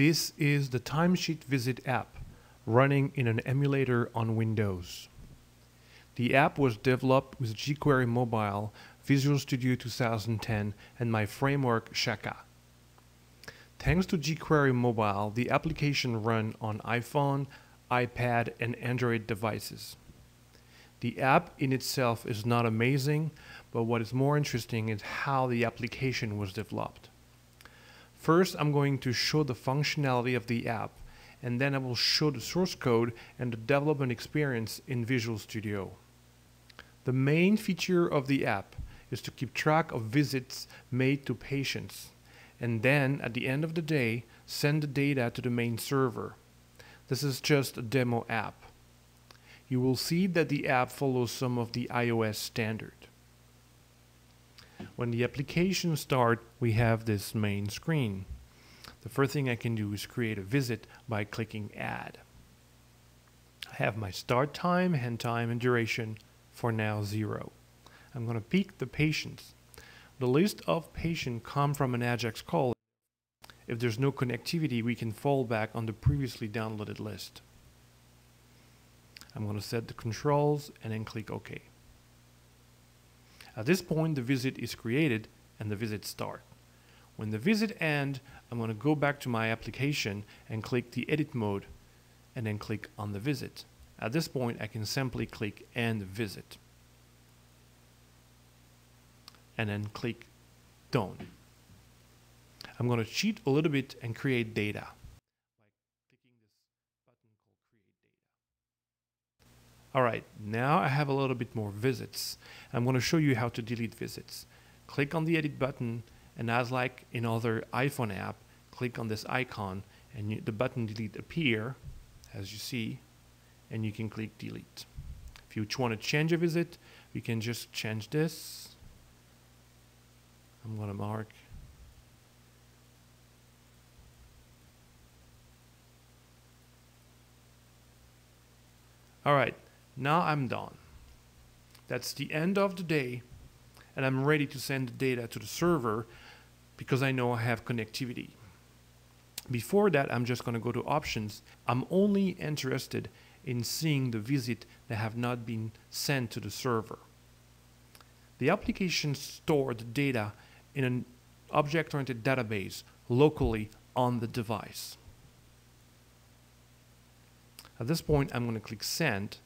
This is the Timesheet Visit app running in an emulator on Windows. The app was developed with jQuery Mobile, Visual Studio 2010, and my framework Chaka. Thanks to jQuery Mobile, the application run on iPhone, iPad, and Android devices. The app in itself is not amazing, but what is more interesting is how the application was developed. First, I'm going to show the functionality of the app, and then I will show the source code and the development experience in Visual Studio. The main feature of the app is to keep track of visits made to patients, and then at the end of the day, send the data to the main server. This is just a demo app. You will see that the app follows some of the iOS standard. When the application starts, we have this main screen. The first thing I can do is create a visit by clicking Add. I have my start time, end time, and duration for now zero. I'm going to pick the patients. The list of patients come from an Ajax call. If there's no connectivity, we can fall back on the previously downloaded list. I'm going to set the controls and then click OK. At this point, the visit is created and the visit start. When the visit ends, I'm going to go back to my application and click the edit mode and then click on the visit. At this point, I can simply click end visit and then click done. I'm going to cheat a little bit and create data. All right, now I have a little bit more visits. I'm going to show you how to delete visits. Click on the edit button and as like in other iPhone app, click on this icon and you, the button delete appear as you see and you can click delete. If you want to change a visit, we can just change this. I'm going to mark All right, now I'm done. That's the end of the day, and I'm ready to send the data to the server because I know I have connectivity. Before that, I'm just going to go to options. I'm only interested in seeing the visit that have not been sent to the server. The application stores the data in an object-oriented database locally on the device. At this point, I'm going to click Send,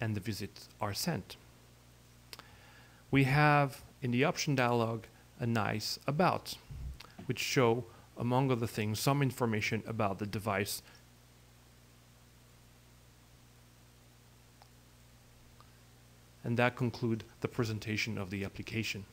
and the visits are sent. We have in the option dialog a nice About, which show, among other things, some information about the device and that conclude the presentation of the application.